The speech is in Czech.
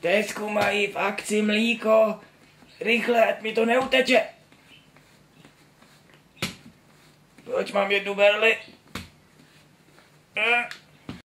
Tesku mají v akci mlíko. Rychle, ať mi to neuteče. Proč mám jednu berli? Eh.